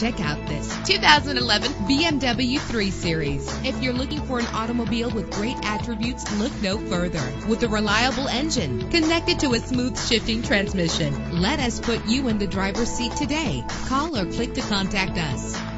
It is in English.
Check out this 2011 BMW 3 Series. If you're looking for an automobile with great attributes, look no further. With a reliable engine connected to a smooth shifting transmission, let us put you in the driver's seat today. Call or click to contact us.